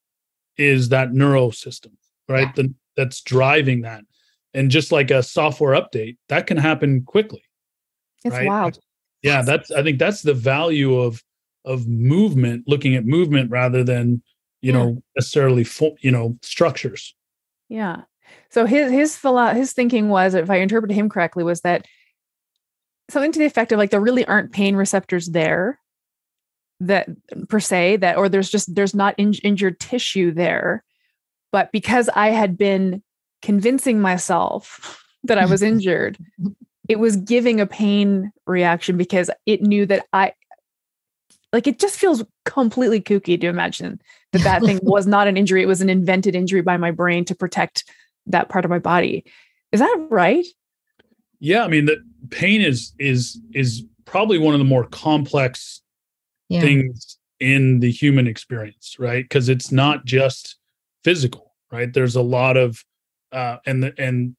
is that neuro system, right? Yeah. The, that's driving that. And just like a software update, that can happen quickly. It's right? wild. Yeah, that's I think that's the value of of movement, looking at movement rather than, you yeah. know, necessarily you know, structures. Yeah. So his his philo- his thinking was, if I interpreted him correctly, was that something to the effect of like there really aren't pain receptors there that per se that or there's just there's not in, injured tissue there but because i had been convincing myself that i was injured it was giving a pain reaction because it knew that i like it just feels completely kooky to imagine that that thing was not an injury it was an invented injury by my brain to protect that part of my body is that right yeah i mean the pain is is is probably one of the more complex yeah. things in the human experience, right? Because it's not just physical, right? There's a lot of uh and the, and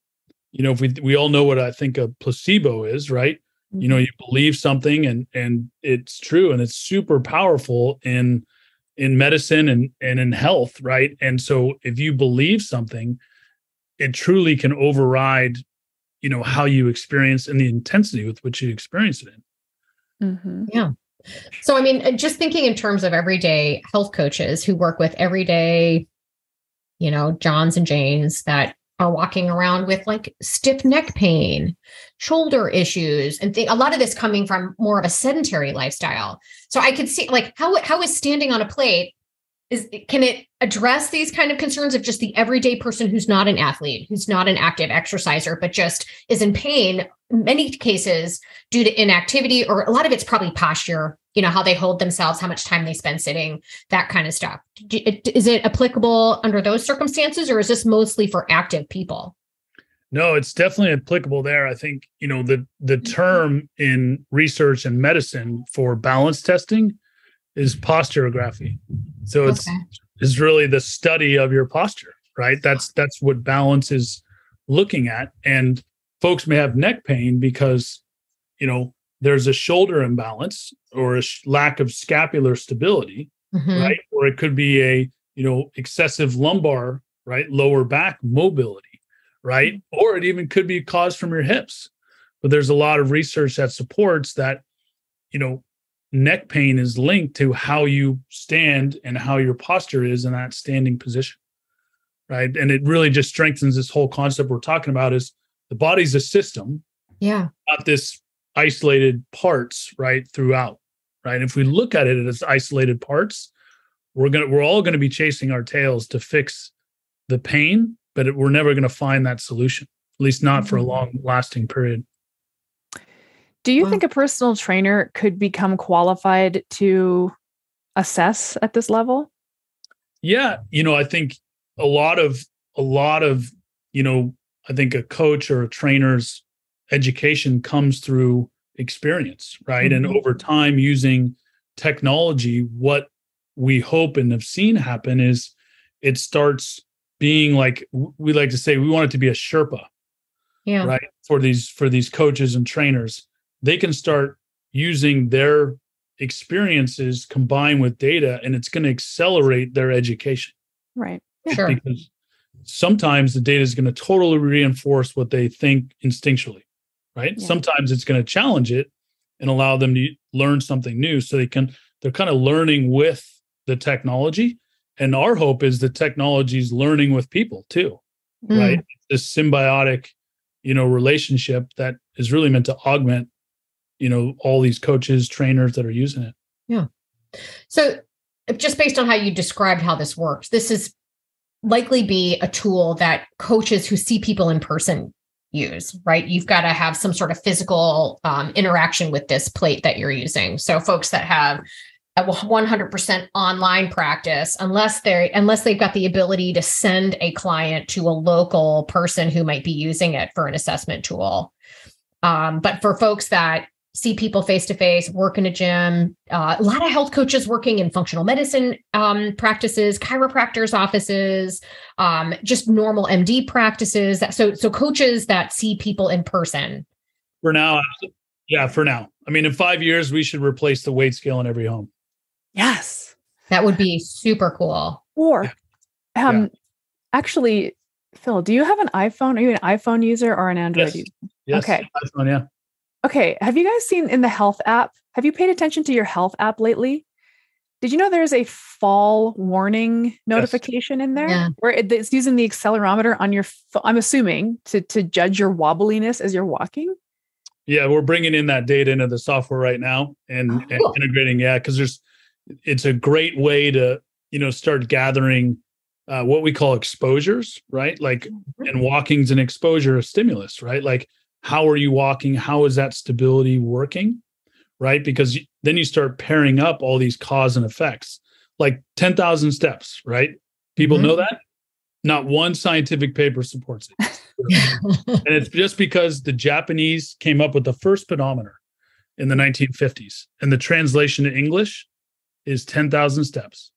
you know if we we all know what I think a placebo is, right? Mm-hmm. You know, mm-hmm. you believe something and and it's true and it's super powerful in in medicine and and in health, right? And so if you believe something, it truly can override you know how you experience and the intensity with which you experience it in mm-hmm. yeah so, I mean, just thinking in terms of everyday health coaches who work with everyday, you know, Johns and Janes that are walking around with like stiff neck pain, shoulder issues, and th- a lot of this coming from more of a sedentary lifestyle. So I could see like how how is standing on a plate is can it address these kind of concerns of just the everyday person who's not an athlete who's not an active exerciser but just is in pain in many cases due to inactivity or a lot of it's probably posture you know how they hold themselves how much time they spend sitting that kind of stuff is it applicable under those circumstances or is this mostly for active people no it's definitely applicable there i think you know the the mm-hmm. term in research and medicine for balance testing is posturography. So it's okay. is really the study of your posture, right? That's that's what balance is looking at. And folks may have neck pain because you know there's a shoulder imbalance or a sh- lack of scapular stability, mm-hmm. right? Or it could be a you know excessive lumbar, right, lower back mobility, right? Mm-hmm. Or it even could be caused from your hips. But there's a lot of research that supports that you know neck pain is linked to how you stand and how your posture is in that standing position right and it really just strengthens this whole concept we're talking about is the body's a system yeah not this isolated parts right throughout right if we look at it as isolated parts we're gonna we're all gonna be chasing our tails to fix the pain but it, we're never gonna find that solution at least not for a mm-hmm. long lasting period do you think a personal trainer could become qualified to assess at this level? Yeah, you know, I think a lot of a lot of, you know, I think a coach or a trainer's education comes through experience, right? Mm-hmm. And over time using technology, what we hope and have seen happen is it starts being like we like to say we want it to be a sherpa Yeah. right for these for these coaches and trainers they can start using their experiences combined with data and it's going to accelerate their education Right. Sure. because sometimes the data is going to totally reinforce what they think instinctually right Yeah. sometimes it's going to challenge it and allow them to learn something new so they can they're kind of learning with the technology and our hope is the technology is learning with people too Mm. right this symbiotic you know relationship that is really meant to augment you know all these coaches trainers that are using it Yeah. So, just based on how you described how this works, this is likely be a tool that coaches who see people in person use, right? You've got to have some sort of physical um, interaction with this plate that you're using. So, folks that have a 100% online practice, unless they're unless they've got the ability to send a client to a local person who might be using it for an assessment tool. Um, but for folks that see people face to face, work in a gym. Uh, a lot of health coaches working in functional medicine um, practices, chiropractors' offices, um, just normal MD practices. So, so coaches that see people in person. for now yeah for now i mean in five years we should replace the weight scale in every home Yes. That would be super cool. Or um actually, Phil, do you have an iPhone? Are you an iPhone user or an Android Yes. user? yes Okay. iPhone, yeah Okay. Have you guys seen in the health app? Have you paid attention to your health app lately? Did you know there's a fall warning notification in there Yeah. where it's using the accelerometer on your? I'm assuming to to judge your wobbliness as you're walking. Yeah, we're bringing in that data into the software right now and, Oh, and integrating. Yeah, because there's, it's a great way to you know start gathering uh, what we call exposures, right? Like, and walking's an exposure of stimulus, right? Like, how are you walking? How is that stability working, right? Because then you start pairing up all these cause and effects, like ten thousand steps, right? People Mhm. know that. Not one scientific paper supports it and it's just because the Japanese came up with the first pedometer in the 1950s, and the translation to English is 10,000 steps.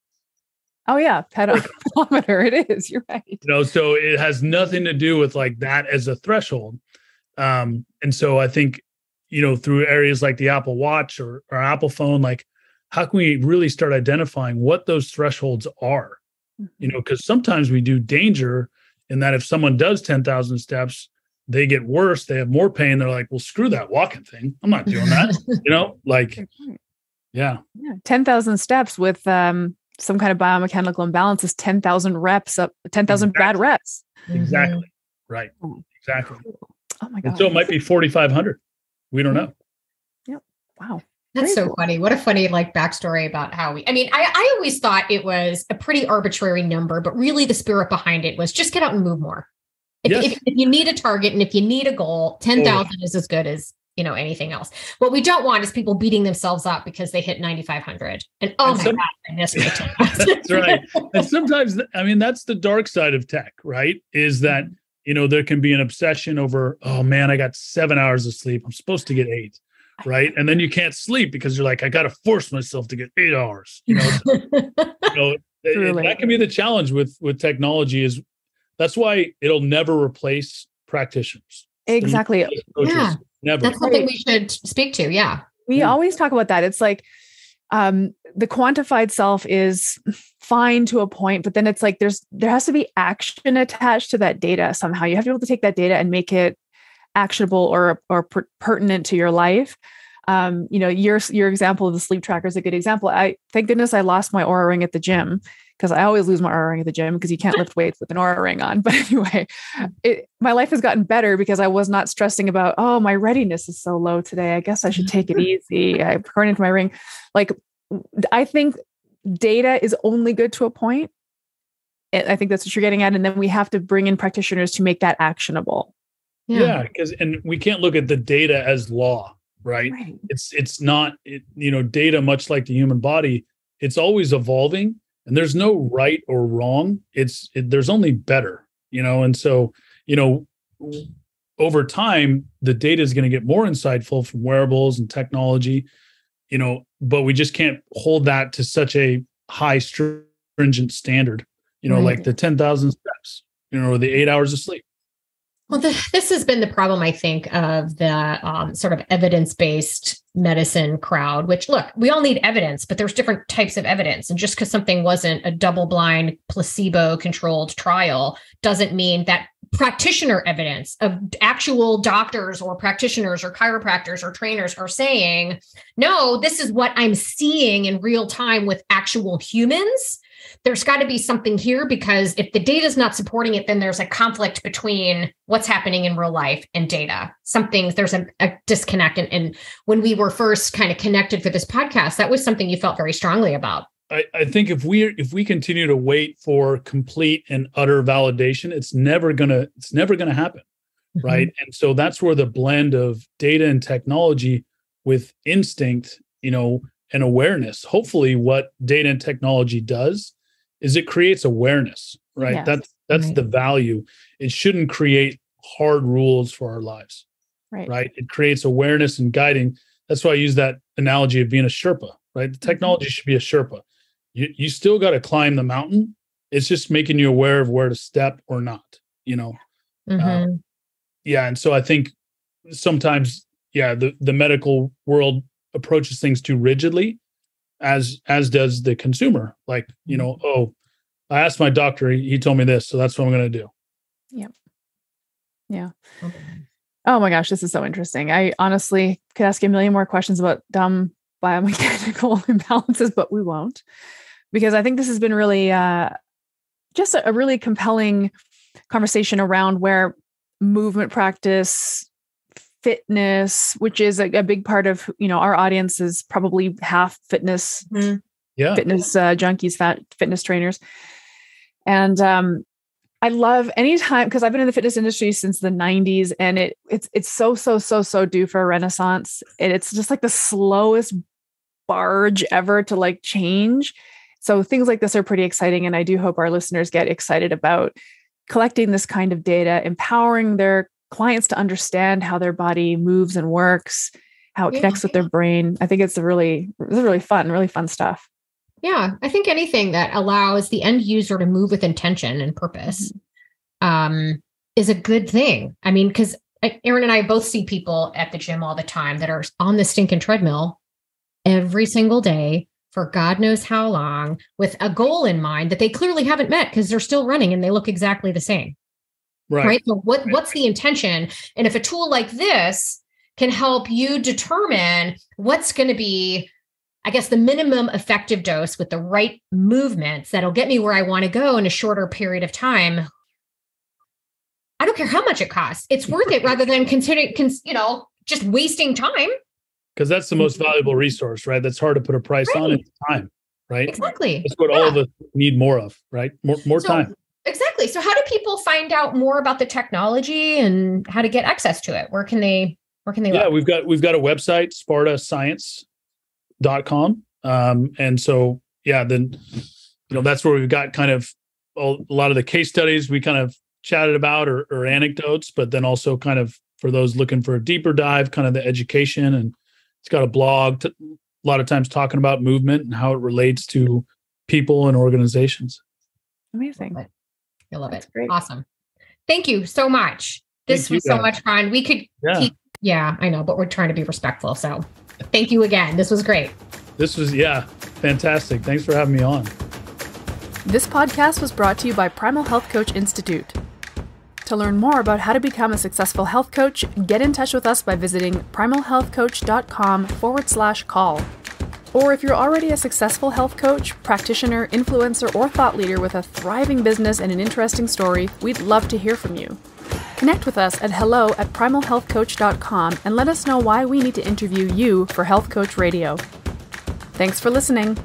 Oh yeah, pedometer. It is. You're right. You know, so it has nothing to do with like that as a threshold. Um, and so I think, you know, through areas like the Apple Watch or, or Apple phone, like how can we really start identifying what those thresholds are? You know, because sometimes we do danger in that if someone does 10,000 steps, they get worse, they have more pain. They're like, well, screw that walking thing. I'm not doing that. you know, like, yeah, Yeah, ten thousand steps with um some kind of biomechanical imbalance is ten thousand reps up, ten thousand bad Exactly. reps. exactly. Right. Mm. Exactly. Oh my And god! so it might be 4,500. We don't hmm. know. Yep. Wow. That's Very so cool. funny. What a funny like backstory about how we I mean, I, I always thought it was a pretty arbitrary number, but really the spirit behind it was just get out and move more. If, Yes. if, if you need a target and if you need a goal, 10,000 is as good as you know anything else. What we don't want is people beating themselves up because they hit 9,500 and oh And my some- god, I missed my 10,000. That's right. and sometimes i mean that's the dark side of tech right is that mm-hmm. You know there can be an obsession over oh man i got seven hours of sleep i'm supposed to get eight right and then you can't sleep because you're like i gotta force myself to get eight hours you know, so, you know it- it- that can be the challenge with with technology is that's why it'll never replace practitioners Exactly. Coaches, Yeah. never That's something we should speak to. Yeah. We Yeah. always talk about that. It's like um the quantified self is fine to a point, but then it's like there's there has to be action attached to that data somehow. You have to be able to take that data and make it actionable or or per- pertinent to your life. Um, you know, your your example of the sleep tracker is a good example. I thank goodness I lost my Oura ring at the gym because I always lose my Oura ring at the gym because you can't lift weights with an Oura ring on. But anyway, it, my life has gotten better because I was not stressing about, oh, my readiness is so low today. I guess I should take it mm-hmm. easy. I, according to my ring, like I think data is only good to a point. I think that's what you're getting at. And then we have to bring in practitioners to make that actionable. yeah because and we can't look at the data as law right Right. it's it's not it, you know data much like the human body it's always evolving and there's no right or wrong it's it, there's only better you know and so you know over time the data is going to get more insightful from wearables and technology you know but we just can't hold that to such a high stringent standard, you know, right. like the 10,000 steps, you know, or the eight hours of sleep. Well, the, this has been the problem, I think, of the um, sort of evidence based medicine crowd, which look, we all need evidence, but there's different types of evidence. And just because something wasn't a double blind, placebo controlled trial doesn't mean that practitioner evidence of actual doctors or practitioners or chiropractors or trainers are saying, no, this is what I'm seeing in real time with actual humans there's got to be something here because if the data is not supporting it, then there's a conflict between what's happening in real life and data. Something there's a, a disconnect. And, and when we were first kind of connected for this podcast, that was something you felt very strongly about. I, I think if we if we continue to wait for complete and utter validation, it's never gonna it's never gonna happen. Mm-hmm. Right. And so that's where the blend of data and technology with instinct, you know, and awareness. Hopefully, what data and technology does is it creates awareness, right? Yes. That's that's right. the value. It shouldn't create hard rules for our lives. Right. Right. It creates awareness and guiding. That's why I use that analogy of being a Sherpa, right? The mm-hmm. technology mm-hmm. should be a Sherpa. You you still got to climb the mountain. It's just making you aware of where to step or not, you know. Mm-hmm. Uh, yeah. And so I think sometimes, yeah, the, the medical world approaches things too rigidly as as does the consumer. Like you know mm-hmm. oh i asked my doctor he told me this so that's what i'm going to do. Yeah yeah. Okay. oh my gosh this is so interesting. I honestly could ask you a million more questions about dumb biomechanical imbalances but we won't because i think this has been really uh just a, a really compelling conversation around where movement practice fitness, which is a, a, big part of you know our audience is probably half fitness, mm-hmm. yeah, fitness uh, junkies, fat fitness trainers, and um, I love anytime because I've been in the fitness industry since the '90s, and it it's it's so so so so due for a renaissance, and it's just like the slowest barge ever to like change. So things like this are pretty exciting, and I do hope our listeners get excited about collecting this kind of data, empowering their clients to understand how their body moves and works, how it yeah. connects with their brain. I think it's a really, it's really fun, really fun stuff. Yeah, I think anything that allows the end user to move with intention and purpose mm-hmm. um, is a good thing. I mean, because Erin and I both see people at the gym all the time that are on the stinking treadmill every single day for God knows how long with a goal in mind that they clearly haven't met because they're still running and they look exactly the same. Right. right. So what what's the intention? And if a tool like this can help you determine what's going to be I guess the minimum effective dose with the right movements that'll get me where I want to go in a shorter period of time. I don't care how much it costs. It's worth it rather than considering, you know, just wasting time. Because that's the most valuable resource, right? That's hard to put a price right. on. It's time, right? Exactly. That's what yeah. all of us need more of, right? More more so, time. Exactly. So how do people find out more about the technology and how to get access to it? Where can they where can they Yeah, look? we've got we've got a website, spartascience.com. Um, and so yeah, then you know that's where we've got kind of a lot of the case studies we kind of chatted about or, or anecdotes, but then also kind of for those looking for a deeper dive, kind of the education and it's got a blog to, a lot of times talking about movement and how it relates to people and organizations. Amazing. I love That's it. Great. Awesome. Thank you so much. This thank was so much fun. We could yeah. keep, yeah, I know, but we're trying to be respectful. So thank you again. This was great. This was, yeah, fantastic. Thanks for having me on. This podcast was brought to you by Primal Health Coach Institute. To learn more about how to become a successful health coach, get in touch with us by visiting primalhealthcoach.com forward slash call. Or if you're already a successful health coach, practitioner, influencer, or thought leader with a thriving business and an interesting story, we'd love to hear from you. Connect with us at hello at primalhealthcoach.com and let us know why we need to interview you for Health Coach Radio. Thanks for listening.